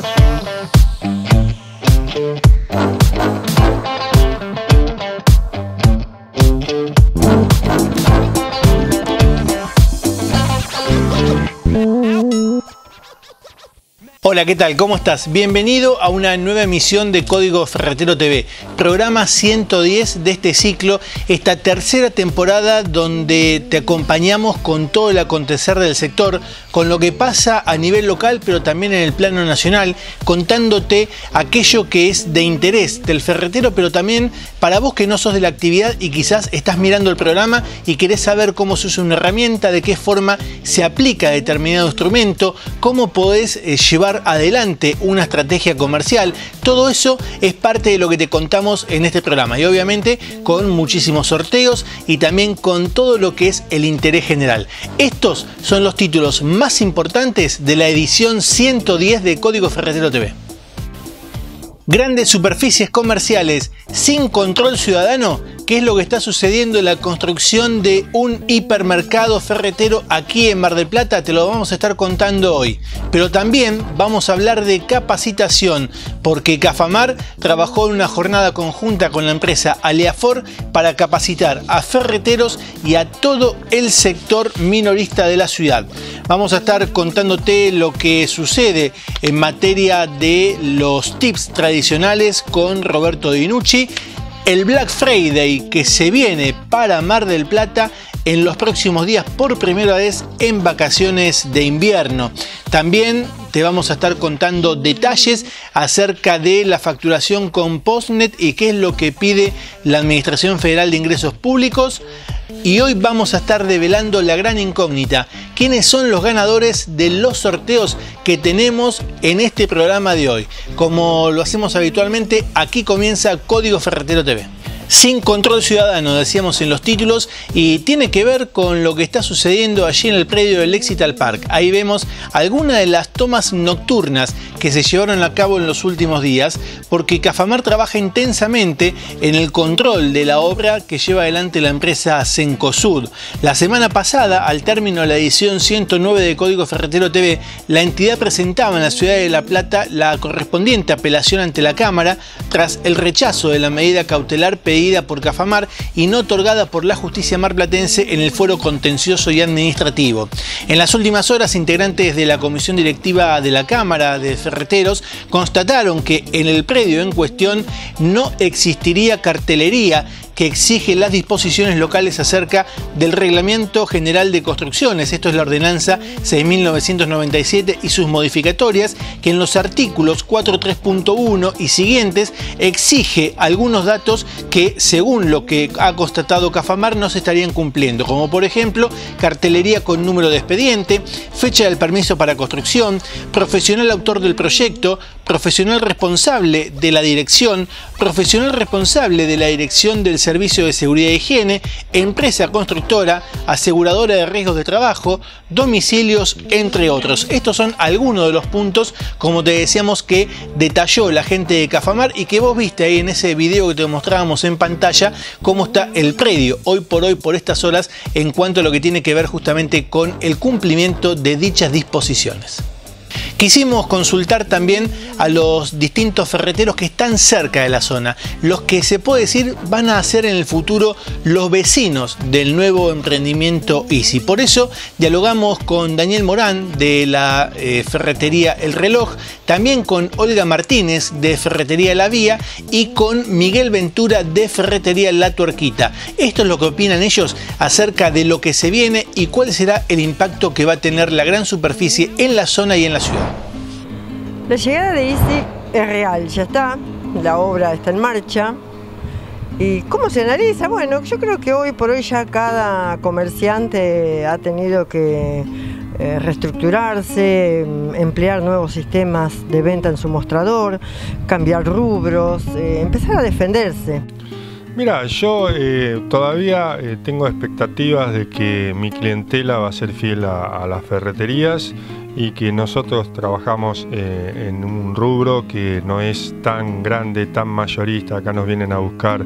Thank you. Hola, ¿qué tal? ¿Cómo estás? Bienvenido a una nueva emisión de Código Ferretero TV, programa 110 de este ciclo, esta tercera temporada donde te acompañamos con todo el acontecer del sector, con lo que pasa a nivel local, pero también en el plano nacional, contándote aquello que es de interés del ferretero, pero también para vos que no sos de la actividad y quizás estás mirando el programa y querés saber cómo se usa una herramienta, de qué forma se aplica determinado instrumento, cómo podés eh, adelante una estrategia comercial. Todo eso es parte de lo que te contamos en este programa y obviamente con muchísimos sorteos y también con todo lo que es el interés general. Estos son los títulos más importantes de la edición 110 de Código Ferretero TV. Grandes superficies comerciales sin control ciudadano qué es lo que está sucediendo en la construcción de un hipermercado ferretero aquí en Mar del Plata, te lo vamos a estar contando hoy. Pero también vamos a hablar de capacitación, porque Cafamar trabajó en una jornada conjunta con la empresa Aleafor para capacitar a ferreteros y a todo el sector minorista de la ciudad. Vamos a estar contándote lo que sucede en materia de los tips tradicionales con Roberto Dinucci el Black Friday que se viene para Mar del Plata en los próximos días por primera vez en vacaciones de invierno. También te vamos a estar contando detalles acerca de la facturación con Postnet y qué es lo que pide la Administración Federal de Ingresos Públicos. Y hoy vamos a estar develando la gran incógnita, quiénes son los ganadores de los sorteos que tenemos en este programa de hoy. Como lo hacemos habitualmente, aquí comienza Código Ferretero TV sin control ciudadano, decíamos en los títulos, y tiene que ver con lo que está sucediendo allí en el predio del Exital Park. Ahí vemos algunas de las tomas nocturnas que se llevaron a cabo en los últimos días, porque Cafamar trabaja intensamente en el control de la obra que lleva adelante la empresa Sencosud. La semana pasada, al término de la edición 109 de Código Ferretero TV, la entidad presentaba en la ciudad de La Plata la correspondiente apelación ante la Cámara tras el rechazo de la medida cautelar pedida por Cafamar y no otorgada por la justicia marplatense en el foro contencioso y administrativo. En las últimas horas, integrantes de la comisión directiva de la Cámara de Ferreteros constataron que en el predio en cuestión no existiría cartelería que exige las disposiciones locales acerca del Reglamento General de Construcciones. Esto es la ordenanza 6.997 y sus modificatorias, que en los artículos 4.3.1 y siguientes exige algunos datos que, según lo que ha constatado Cafamar, no se estarían cumpliendo, como por ejemplo cartelería con número de expediente, fecha del permiso para construcción, profesional autor del proyecto, profesional responsable de la dirección, profesional responsable de la dirección del servicio de seguridad e higiene, empresa constructora, aseguradora de riesgos de trabajo, domicilios, entre otros. Estos son algunos de los puntos, como te decíamos, que detalló la gente de Cafamar y que vos viste ahí en ese video que te mostrábamos en pantalla, cómo está el predio hoy por hoy, por estas horas, en cuanto a lo que tiene que ver justamente con el cumplimiento de dichas disposiciones. Quisimos consultar también a los distintos ferreteros que están cerca de la zona, los que se puede decir van a ser en el futuro los vecinos del nuevo emprendimiento Easy. Por eso dialogamos con Daniel Morán de la eh, ferretería El Reloj, también con Olga Martínez de Ferretería La Vía y con Miguel Ventura de Ferretería La Tuerquita. Esto es lo que opinan ellos acerca de lo que se viene y cuál será el impacto que va a tener la gran superficie en la zona y en la ciudad. La llegada de Easy es real, ya está, la obra está en marcha. ¿Y cómo se analiza? Bueno, yo creo que hoy por hoy ya cada comerciante ha tenido que eh, reestructurarse, emplear nuevos sistemas de venta en su mostrador, cambiar rubros, eh, empezar a defenderse. Mira, yo eh, todavía tengo expectativas de que mi clientela va a ser fiel a las ferreterías y que nosotros trabajamos eh, en un rubro que no es tan grande, tan mayorista. Acá nos vienen a buscar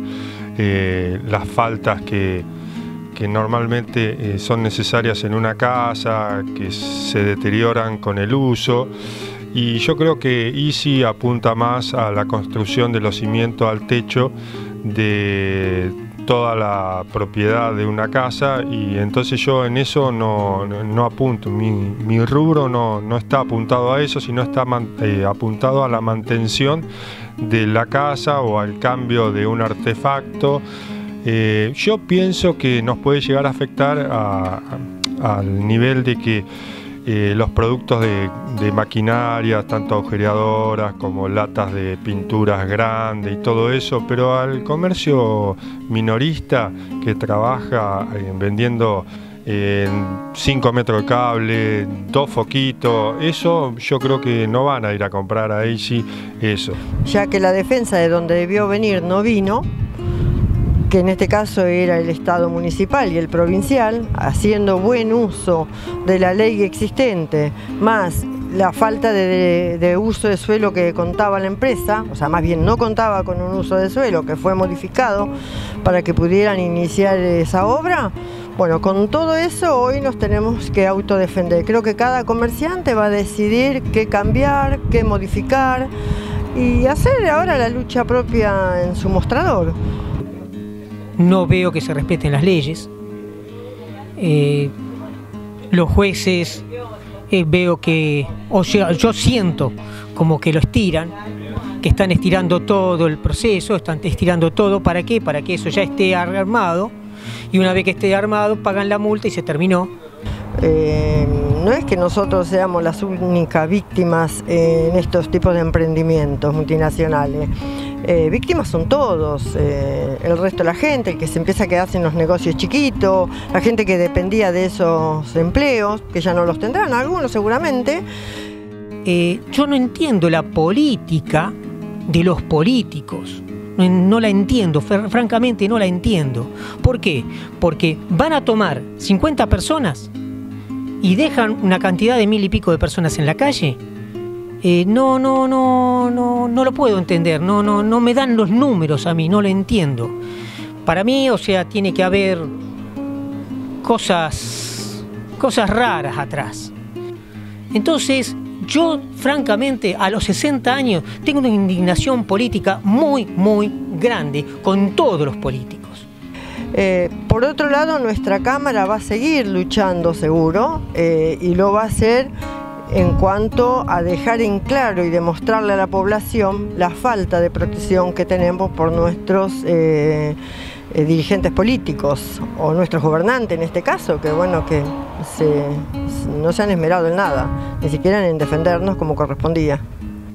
eh, las faltas que, normalmente eh, son necesarias en una casa, que se deterioran con el uso y yo creo que Easy apunta más a la construcción de los cimientos al techo de toda la propiedad de una casa y entonces yo en eso no, apunto, mi, rubro no, está apuntado a eso, sino está eh, apuntado a la mantención de la casa o al cambio de un artefacto. Eh, yo pienso que nos puede llegar a afectar al nivel de que eh, los productos de, maquinaria, tanto agujereadoras como latas de pinturas grandes y todo eso, pero al comercio minorista que trabaja eh, vendiendo 5 metros de cable, dos foquitos, eso yo creo que no van a ir a comprar ahí sí eso. Ya que la defensa de donde debió venir no vino, que en este caso era el Estado municipal y el provincial, haciendo buen uso de la ley existente, más la falta de, uso de suelo que contaba la empresa, o sea, más bien no contaba con un uso de suelo que fue modificado para que pudieran iniciar esa obra. Bueno, con todo eso hoy nos tenemos que autodefender. Creo que cada comerciante va a decidir qué cambiar, qué modificar y hacer ahora la lucha propia en su mostrador no veo que se respeten las leyes. Eh, los jueces eh, veo que, o sea, yo siento como que lo estiran, que están estirando todo el proceso, están estirando todo, ¿para qué? Para que eso ya esté armado y una vez que esté armado pagan la multa y se terminó. Eh, no es que nosotros seamos las únicas víctimas en estos tipos de emprendimientos multinacionales. Eh, víctimas son todos, eh, el resto de la gente, el que se empieza a quedarse en los negocios chiquitos, la gente que dependía de esos empleos, que ya no los tendrán, algunos seguramente. Eh, yo no entiendo la política de los políticos. No, la entiendo, francamente no la entiendo. ¿Por qué? Porque van a tomar 50 personas y dejan una cantidad de mil y pico de personas en la calle eh, no, no, no, no, no lo puedo entender, no, no, no me dan los números a mí, no lo entiendo. Para mí, o sea, tiene que haber cosas, cosas raras atrás. Entonces, yo, francamente, a los 60 años tengo una indignación política muy, muy grande con todos los políticos. Eh, por otro lado, nuestra Cámara va a seguir luchando seguro eh, y lo va a hacer en cuanto a dejar en claro y demostrarle a la población la falta de protección que tenemos por nuestros eh, eh, dirigentes políticos o nuestros gobernantes en este caso, que bueno, que no se han esmerado en nada, ni siquiera en defendernos como correspondía.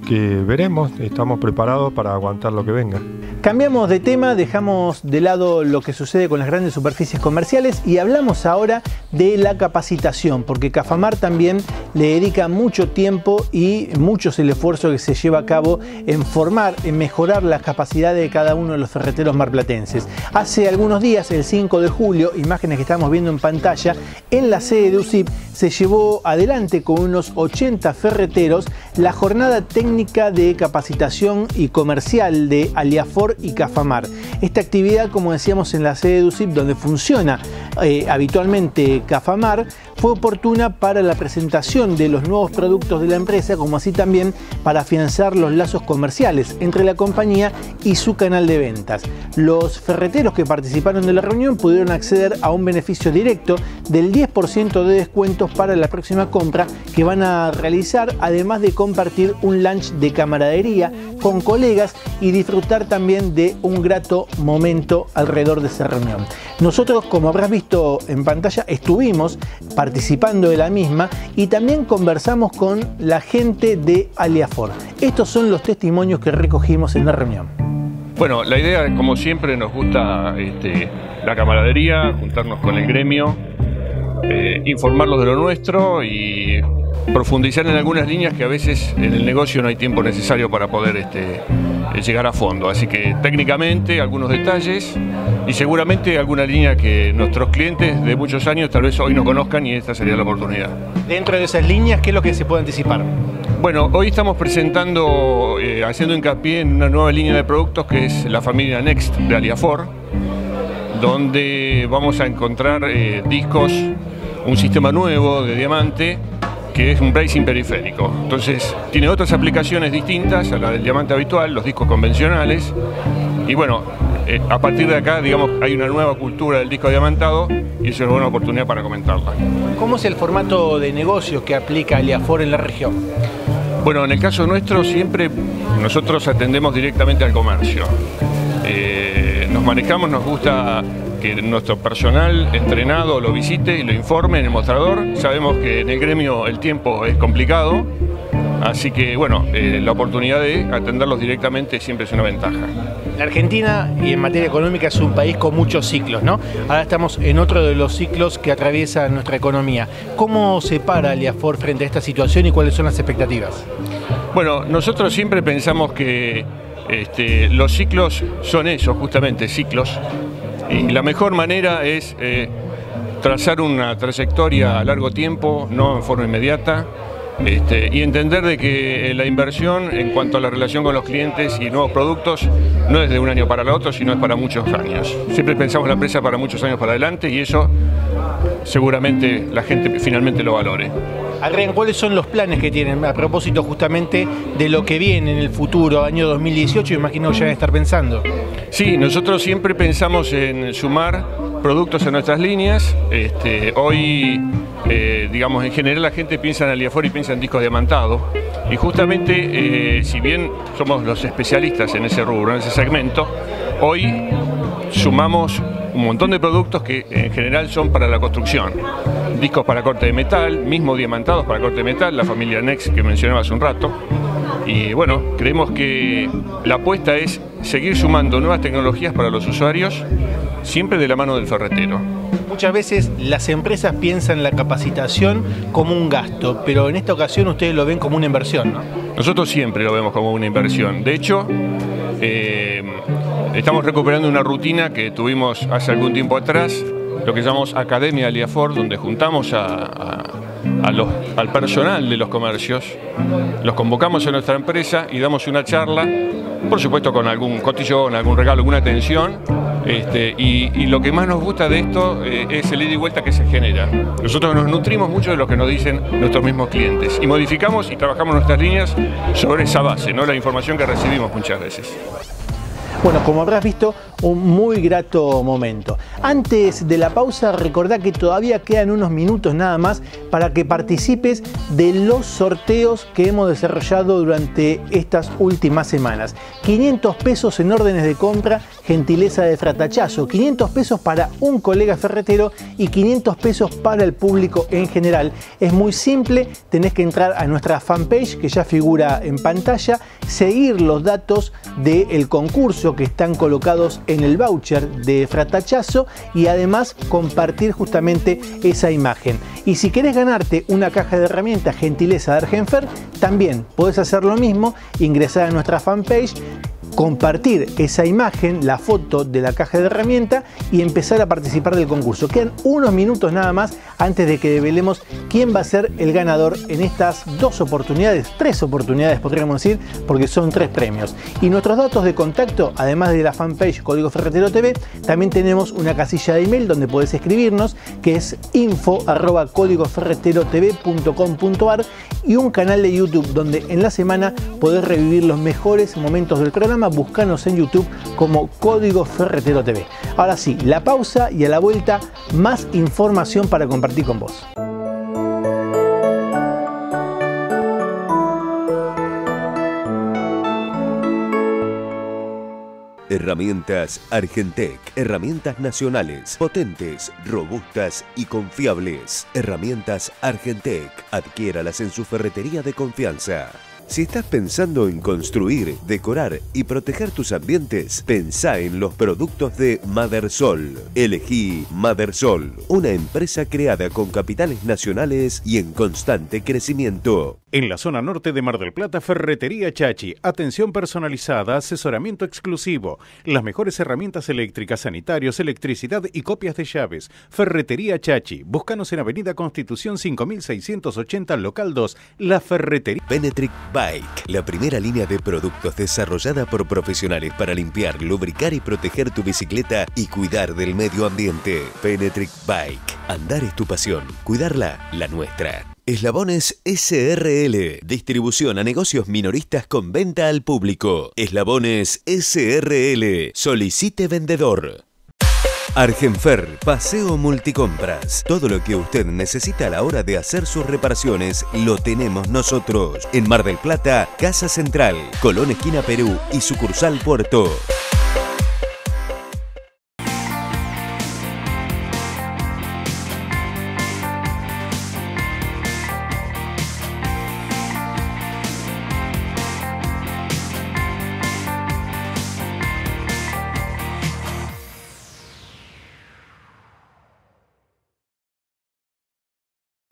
Que veremos, estamos preparados para aguantar lo que venga. Cambiamos de tema, dejamos de lado lo que sucede con las grandes superficies comerciales y hablamos ahora de la capacitación, porque Cafamar también le dedica mucho tiempo y mucho es el esfuerzo que se lleva a cabo en formar, en mejorar las capacidades de cada uno de los ferreteros marplatenses. Hace algunos días, el 5 de julio, imágenes que estamos viendo en pantalla, en la sede de UCIP se llevó adelante con unos 80 ferreteros la jornada técnica de capacitación y comercial de Aliafor y Cafamar. Esta actividad, como decíamos en la sede de UCIP, donde funciona eh, habitualmente Cafamar, fue oportuna para la presentación de los nuevos productos de la empresa, como así también para afianzar los lazos comerciales entre la compañía y su canal de ventas. Los ferreteros que participaron de la reunión pudieron acceder a un beneficio directo del 10% de descuentos para la próxima compra que van a realizar, además de compartir un lunch de camaradería con colegas y disfrutar también de un grato momento alrededor de esa reunión. Nosotros, como habrás visto en pantalla, estuvimos participando de la misma y también conversamos con la gente de Aliafor. Estos son los testimonios que recogimos en la reunión. Bueno, la idea, como siempre, nos gusta este, la camaradería, juntarnos con el gremio, eh, informarlos de lo nuestro y profundizar en algunas líneas que a veces en el negocio no hay tiempo necesario para poder este, llegar a fondo. Así que técnicamente algunos detalles y seguramente alguna línea que nuestros clientes de muchos años tal vez hoy no conozcan y esta sería la oportunidad. Dentro de esas líneas, ¿qué es lo que se puede anticipar? Bueno, hoy estamos presentando, eh, haciendo hincapié en una nueva línea de productos que es la familia Next de Aliafor, donde vamos a encontrar eh, discos, un sistema nuevo de diamante que es un bracing periférico. Entonces tiene otras aplicaciones distintas a la del diamante habitual, los discos convencionales. Y bueno, eh, a partir de acá, digamos, hay una nueva cultura del disco diamantado y eso es una buena oportunidad para comentarla. ¿Cómo es el formato de negocios que aplica Aliafor en la región? Bueno, en el caso nuestro siempre nosotros atendemos directamente al comercio. Eh, nos manejamos, nos gusta que nuestro personal entrenado lo visite y lo informe en el mostrador. Sabemos que en el gremio el tiempo es complicado, así que bueno, eh, la oportunidad de atenderlos directamente siempre es una ventaja. La Argentina y en materia económica es un país con muchos ciclos, ¿no? Ahora estamos en otro de los ciclos que atraviesa nuestra economía. ¿Cómo se para Aliafor frente a esta situación y cuáles son las expectativas? Bueno, nosotros siempre pensamos que este, los ciclos son eso, justamente, ciclos. Y la mejor manera es eh, trazar una trayectoria a largo tiempo, no en forma inmediata, este, y entender de que la inversión en cuanto a la relación con los clientes y nuevos productos no es de un año para el otro, sino es para muchos años. Siempre pensamos la empresa para muchos años para adelante y eso seguramente la gente finalmente lo valore. Adrián, ¿cuáles son los planes que tienen a propósito justamente de lo que viene en el futuro, año 2018? Imagino que ya van a estar pensando. Sí, nosotros siempre pensamos en sumar productos en nuestras líneas. Este, hoy, eh, digamos, en general la gente piensa en Aliafor y piensa en discos diamantados. Y justamente, eh, si bien somos los especialistas en ese rubro, en ese segmento, hoy sumamos un montón de productos que en general son para la construcción. Discos para corte de metal, mismo diamantados para corte de metal, la familia Next que mencionaba hace un rato. Y bueno, creemos que la apuesta es seguir sumando nuevas tecnologías para los usuarios, siempre de la mano del ferretero. Muchas veces las empresas piensan la capacitación como un gasto, pero en esta ocasión ustedes lo ven como una inversión, ¿no? Nosotros siempre lo vemos como una inversión. De hecho, eh, estamos recuperando una rutina que tuvimos hace algún tiempo atrás, lo que llamamos Academia Aliafor, donde juntamos a, al personal de los comercios, los convocamos a nuestra empresa y damos una charla, por supuesto con algún cotillón, algún regalo, alguna atención, este, y, lo que más nos gusta de esto eh, es el ida y vuelta que se genera. Nosotros nos nutrimos mucho de lo que nos dicen nuestros mismos clientes y modificamos y trabajamos nuestras líneas sobre esa base, ¿no? la información que recibimos muchas veces. Bueno, como habrás visto, un muy grato momento. Antes de la pausa, recordá que todavía quedan unos minutos nada más para que participes de los sorteos que hemos desarrollado durante estas últimas semanas. 500 pesos en órdenes de compra, gentileza de fratachazo, 500 pesos para un colega ferretero y 500 pesos para el público en general. Es muy simple, tenés que entrar a nuestra fanpage que ya figura en pantalla, seguir los datos del concurso que están colocados en el voucher de fratachazo y además compartir justamente esa imagen. Y si querés ganarte una caja de herramientas gentileza de Argenfer, también podés hacer lo mismo, ingresar a nuestra fanpage, compartir esa imagen, la foto de la caja de herramienta y empezar a participar del concurso. Quedan unos minutos nada más antes de que develemos quién va a ser el ganador en estas dos oportunidades, tres oportunidades podríamos decir, porque son tres premios. Y nuestros datos de contacto, además de la fanpage Código Ferretero TV, también tenemos una casilla de email donde podés escribirnos, que es info arroba y un canal de YouTube donde en la semana podés revivir los mejores momentos del programa Búscanos en YouTube como Código Ferretero TV. Ahora sí, la pausa y a la vuelta más información para compartir con vos. Herramientas Argentec. Herramientas nacionales, potentes, robustas y confiables. Herramientas Argentec. Adquiéralas en su ferretería de confianza. Si estás pensando en construir, decorar y proteger tus ambientes, pensá en los productos de Madersol. Elegí Madersol, una empresa creada con capitales nacionales y en constante crecimiento. En la zona norte de Mar del Plata, Ferretería Chachi. Atención personalizada, asesoramiento exclusivo. Las mejores herramientas eléctricas, sanitarios, electricidad y copias de llaves. Ferretería Chachi. Búscanos en Avenida Constitución 5680, local 2. La Ferretería. Penetric Bike, la primera línea de productos desarrollada por profesionales para limpiar, lubricar y proteger tu bicicleta y cuidar del medio ambiente. Penetric Bike. Andar es tu pasión, cuidarla la nuestra. Eslabones SRL. Distribución a negocios minoristas con venta al público. Eslabones SRL. Solicite vendedor. Argenfer, Paseo Multicompras. Todo lo que usted necesita a la hora de hacer sus reparaciones lo tenemos nosotros. En Mar del Plata, Casa Central, Colón Esquina Perú y sucursal Puerto.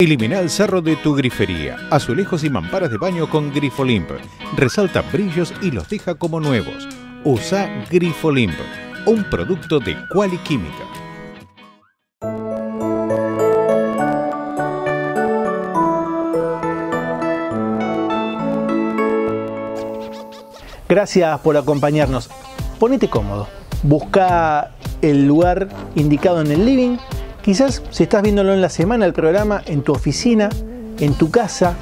Elimina el cerro de tu grifería. Azulejos y mamparas de baño con Grifolimp. Resalta brillos y los deja como nuevos. Usa Grifolimp, un producto de Qualiquímica. Gracias por acompañarnos. Ponete cómodo. Busca el lugar indicado en el living Quizás si estás viéndolo en la semana el programa, en tu oficina, en tu casa,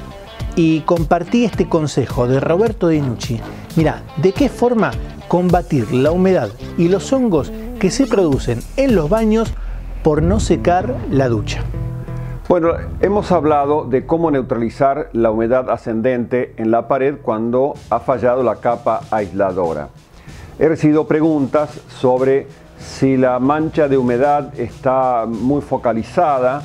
y compartí este consejo de Roberto Dinucci. Mira, ¿de qué forma combatir la humedad y los hongos que se producen en los baños por no secar la ducha? Bueno, hemos hablado de cómo neutralizar la humedad ascendente en la pared cuando ha fallado la capa aisladora. He recibido preguntas sobre si la mancha de humedad está muy focalizada,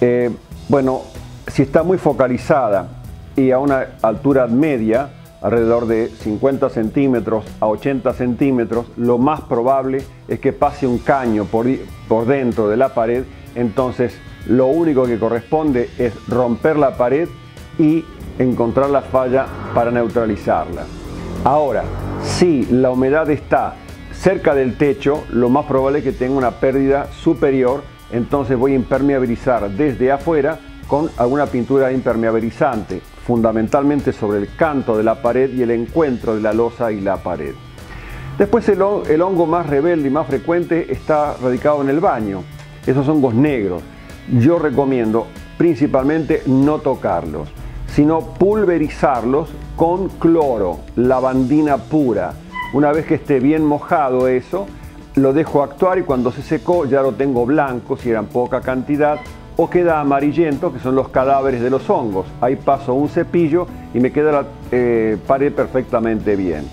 eh, bueno, si está muy focalizada y a una altura media, alrededor de 50 centímetros a 80 centímetros, lo más probable es que pase un caño por, por dentro de la pared, entonces lo único que corresponde es romper la pared y encontrar la falla para neutralizarla. Ahora, si la humedad está cerca del techo, lo más probable es que tenga una pérdida superior, entonces voy a impermeabilizar desde afuera con alguna pintura impermeabilizante, fundamentalmente sobre el canto de la pared y el encuentro de la losa y la pared. Después el, hongo más rebelde y más frecuente está radicado en el baño, esos hongos negros. Yo recomiendo principalmente no tocarlos, sino pulverizarlos con cloro, lavandina pura, una vez que esté bien mojado eso, lo dejo actuar y cuando se secó ya lo tengo blanco, si eran poca cantidad, o queda amarillento, que son los cadáveres de los hongos. Ahí paso un cepillo y me queda la eh, pared perfectamente bien.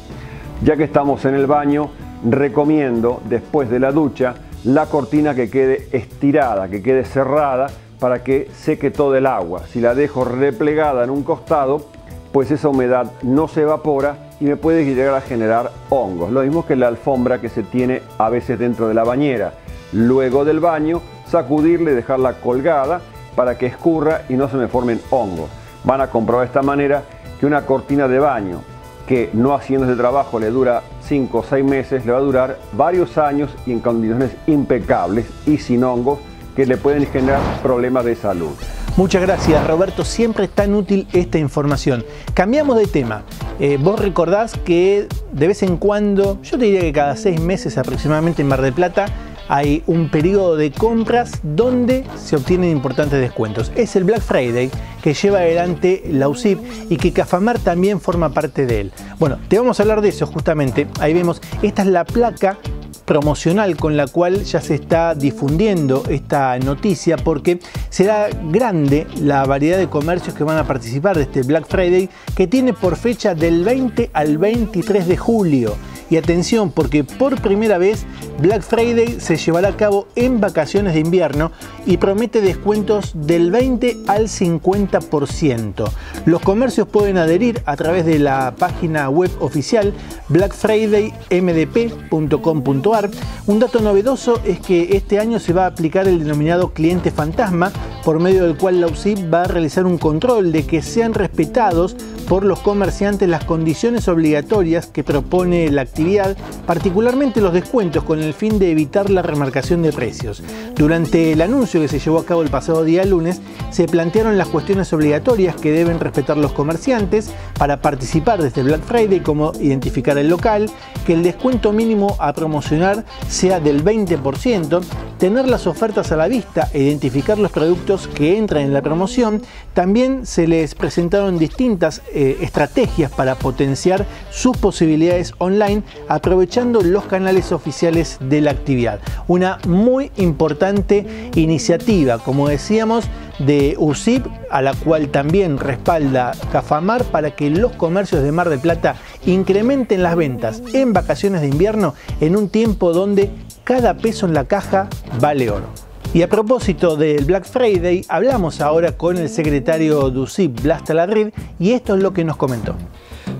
Ya que estamos en el baño, recomiendo después de la ducha la cortina que quede estirada, que quede cerrada para que seque todo el agua. Si la dejo replegada en un costado, pues esa humedad no se evapora y me puede llegar a generar hongos. Lo mismo que la alfombra que se tiene a veces dentro de la bañera. Luego del baño, sacudirle y dejarla colgada para que escurra y no se me formen hongos. Van a comprobar de esta manera que una cortina de baño que no haciendo ese trabajo le dura 5 o 6 meses, le va a durar varios años y en condiciones impecables y sin hongos que le pueden generar problemas de salud. Muchas gracias Roberto, siempre es tan útil esta información. Cambiamos de tema. Eh, vos recordás que de vez en cuando, yo te diría que cada seis meses aproximadamente en Mar del Plata, hay un periodo de compras donde se obtienen importantes descuentos. Es el Black Friday que lleva adelante la UCIP y que Cafamar también forma parte de él. Bueno, te vamos a hablar de eso justamente. Ahí vemos, esta es la placa promocional con la cual ya se está difundiendo esta noticia porque será grande la variedad de comercios que van a participar de este Black Friday que tiene por fecha del 20 al 23 de julio. Y atención, porque por primera vez Black Friday se llevará a cabo en vacaciones de invierno y promete descuentos del 20 al 50%. Los comercios pueden adherir a través de la página web oficial blackfridaymdp.com.ar. Un dato novedoso es que este año se va a aplicar el denominado cliente fantasma, por medio del cual la UCIP va a realizar un control de que sean respetados por los comerciantes las condiciones obligatorias que propone la actividad, particularmente los descuentos con el fin de evitar la remarcación de precios. Durante el anuncio que se llevó a cabo el pasado día lunes, se plantearon las cuestiones obligatorias que deben respetar los comerciantes para participar desde Black Friday, como identificar el local, que el descuento mínimo a promocionar sea del 20%, tener las ofertas a la vista e identificar los productos que entran en la promoción. También se les presentaron distintas eh, estrategias para potenciar sus posibilidades online aprovechando los canales oficiales de la actividad. Una muy importante iniciativa, como decíamos, de USIP, a la cual también respalda Cafamar para que los comercios de Mar del Plata incrementen las ventas en vacaciones de invierno en un tiempo donde cada peso en la caja vale oro. Y a propósito del Black Friday, hablamos ahora con el secretario de USIP, Blas Taladrid, y esto es lo que nos comentó.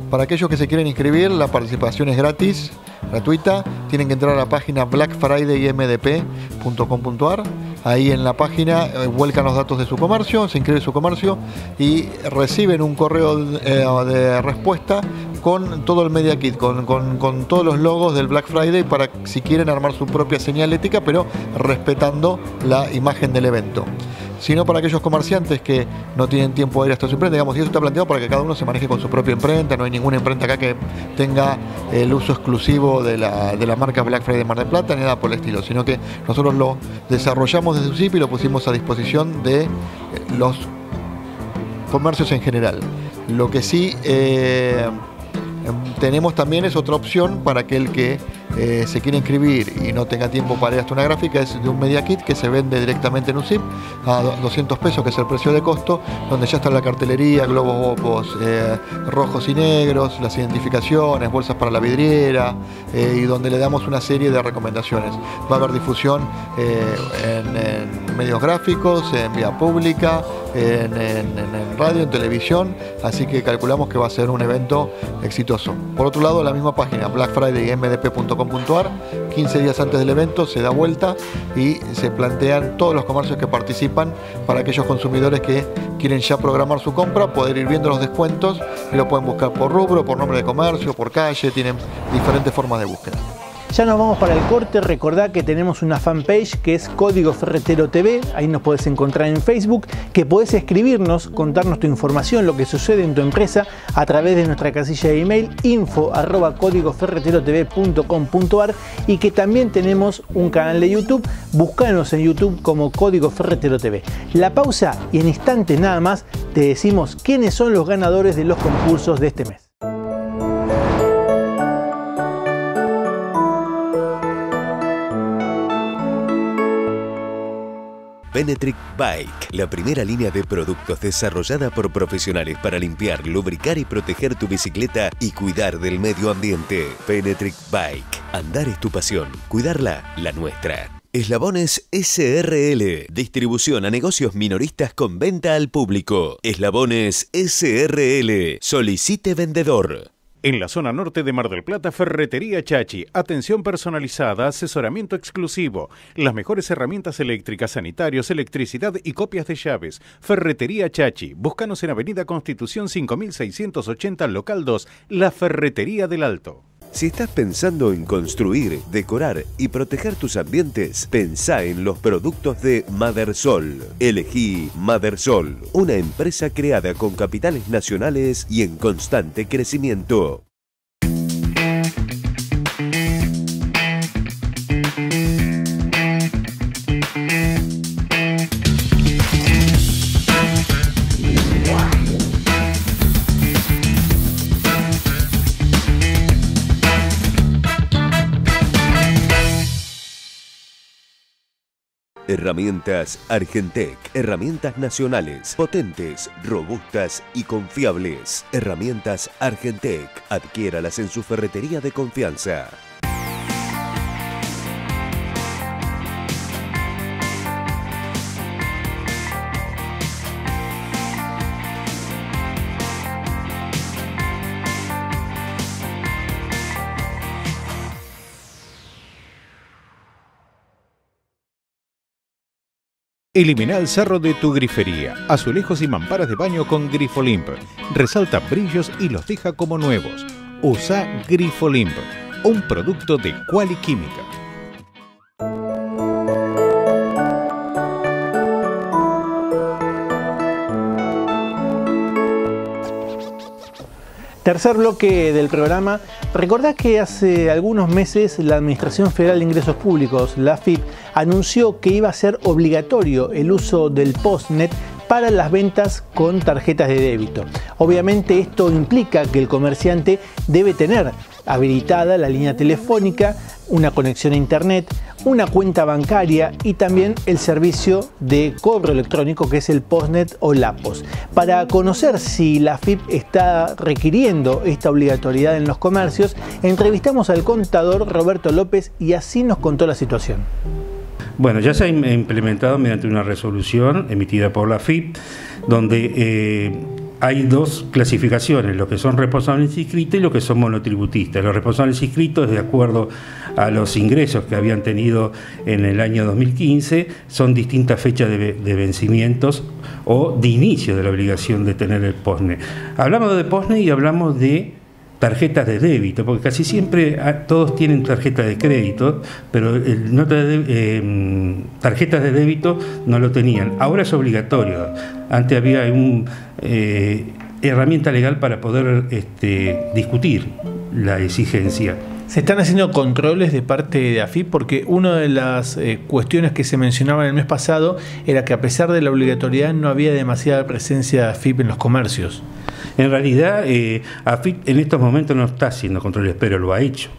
Para aquellos que se quieren inscribir, la participación es gratis, gratuita. Tienen que entrar a la página blackfridaymdp.com.ar. Ahí en la página eh, vuelcan los datos de su comercio, se inscribe su comercio y reciben un correo eh, de respuesta con todo el Media Kit, con, todos los logos del Black Friday para si quieren armar su propia señalética, pero respetando la imagen del evento sino para aquellos comerciantes que no tienen tiempo de ir hasta su imprenta, digamos, y eso está planteado para que cada uno se maneje con su propia imprenta, no hay ninguna imprenta acá que tenga el uso exclusivo de la, de la marca Black Friday de Mar del Plata, ni nada por el estilo, sino que nosotros lo desarrollamos desde su y lo pusimos a disposición de eh, los comercios en general. Lo que sí eh, tenemos también es otra opción para aquel que eh, se quiere inscribir y no tenga tiempo para ir hasta una gráfica, es de un media kit que se vende directamente en un zip a 200 pesos, que es el precio de costo, donde ya está la cartelería, globos bopos eh, rojos y negros, las identificaciones, bolsas para la vidriera eh, y donde le damos una serie de recomendaciones. Va a haber difusión en, medios gráficos, en vía pública, en, en, radio, en televisión, así que calculamos que va a ser un evento exitoso. Por otro lado, la misma página, blackfridaymdp.com 15 días antes del evento se da vuelta y se plantean todos los comercios que participan para aquellos consumidores que quieren ya programar su compra, poder ir viendo los descuentos y lo pueden buscar por rubro, por nombre de comercio, por calle, tienen diferentes formas de búsqueda. Ya nos vamos para el corte. Recordá que tenemos una fanpage que es Código Ferretero TV. Ahí nos podés encontrar en Facebook. Que podés escribirnos, contarnos tu información, lo que sucede en tu empresa a través de nuestra casilla de email info arroba y que también tenemos un canal de YouTube. Buscanos en YouTube como Código Ferretero TV. La pausa y en instantes nada más te decimos quiénes son los ganadores de los concursos de este mes. Penetric Bike, la primera línea de productos desarrollada por profesionales para limpiar, lubricar y proteger tu bicicleta y cuidar del medio ambiente. Penetric Bike, andar es tu pasión, cuidarla la nuestra. Eslabones SRL, distribución a negocios minoristas con venta al público. Eslabones SRL, solicite vendedor. En la zona norte de Mar del Plata, Ferretería Chachi. Atención personalizada, asesoramiento exclusivo. Las mejores herramientas eléctricas, sanitarios, electricidad y copias de llaves. Ferretería Chachi. Búscanos en Avenida Constitución 5680, local 2, La Ferretería del Alto. Si estás pensando en construir, decorar y proteger tus ambientes, pensá en los productos de Madersol. Elegí Madersol, una empresa creada con capitales nacionales y en constante crecimiento. Herramientas Argentec. Herramientas nacionales, potentes, robustas y confiables. Herramientas Argentec. Adquiéralas en su ferretería de confianza. Elimina el cerro de tu grifería, azulejos y mamparas de baño con Grifolimp. Resalta brillos y los deja como nuevos. Usa Grifolimp, un producto de Qualiquímica. Tercer bloque del programa. Recordás que hace algunos meses la Administración Federal de Ingresos Públicos, la AFIP, anunció que iba a ser obligatorio el uso del postnet para las ventas con tarjetas de débito. Obviamente esto implica que el comerciante debe tener habilitada la línea telefónica, una conexión a internet, una cuenta bancaria y también el servicio de cobro electrónico que es el Postnet o Lapos. Para conocer si la FIP está requiriendo esta obligatoriedad en los comercios, entrevistamos al contador Roberto López y así nos contó la situación. Bueno, ya se ha implementado mediante una resolución emitida por la FIP, donde eh, hay dos clasificaciones, lo que son responsables inscritos y lo que son monotributistas. Los responsables inscritos, de acuerdo a los ingresos que habían tenido en el año 2015, son distintas fechas de, vencimientos o de inicio de la obligación de tener el POSNE. Hablamos de POSNE y hablamos de tarjetas de débito, porque casi siempre ah, todos tienen tarjetas de crédito, pero el nota de, eh, tarjetas de débito no lo tenían. Ahora es obligatorio. Antes había una eh, herramienta legal para poder este, discutir la exigencia. Se están haciendo controles de parte de AFIP porque una de las eh, cuestiones que se mencionaba el mes pasado era que a pesar de la obligatoriedad no había demasiada presencia de AFIP en los comercios. En realidad, eh, AFIP en estos momentos no está haciendo controles, pero lo ha hecho.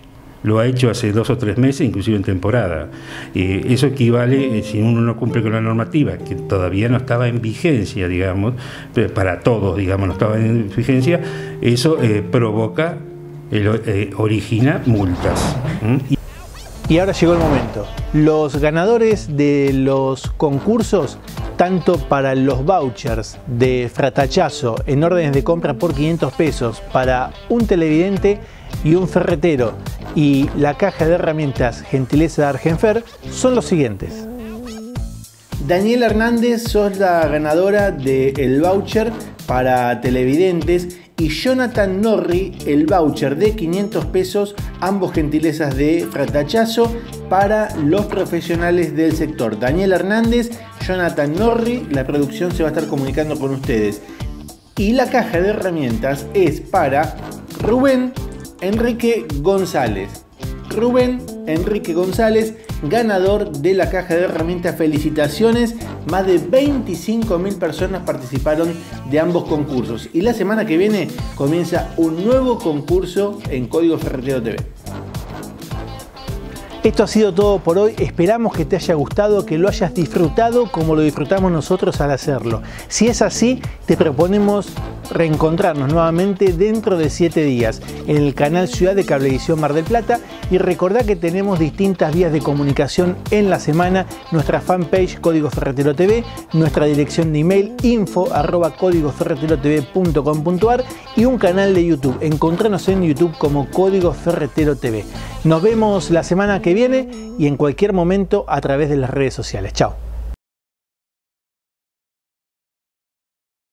Lo ha hecho hace dos o tres meses, inclusive en temporada. Eh, eso equivale, si uno no cumple con la normativa, que todavía no estaba en vigencia, digamos, para todos, digamos, no estaba en vigencia, eso provoca eh, origina multas. Y ahora llegó el momento. Los ganadores de los concursos, tanto para los vouchers de fratachazo en órdenes de compra por 500 pesos para un televidente y un ferretero y la caja de herramientas gentileza de Argenfer, son los siguientes. Daniela Hernández, sos la ganadora del voucher para televidentes y Jonathan Norri el voucher de 500 pesos, ambos gentilezas de fratachazo para los profesionales del sector. Daniel Hernández, Jonathan Norri, la producción se va a estar comunicando con ustedes. Y la caja de herramientas es para Rubén Enrique González. Rubén Enrique González, ganador de la caja de herramientas. Felicitaciones. Más de 25 mil personas participaron de ambos concursos. Y la semana que viene comienza un nuevo concurso en Código Ferretero TV. Esto ha sido todo por hoy. Esperamos que te haya gustado, que lo hayas disfrutado como lo disfrutamos nosotros al hacerlo. Si es así, te proponemos reencontrarnos nuevamente dentro de 7 días en el canal Ciudad de Cablevisión Mar del Plata y recordá que tenemos distintas vías de comunicación en la semana, nuestra fanpage Código Ferretero TV, nuestra dirección de email info arroba códigofferreterotv.com.ar y un canal de YouTube. Encontranos en YouTube como Código Ferretero TV. Nos vemos la semana que viene y en cualquier momento a través de las redes sociales. Chao.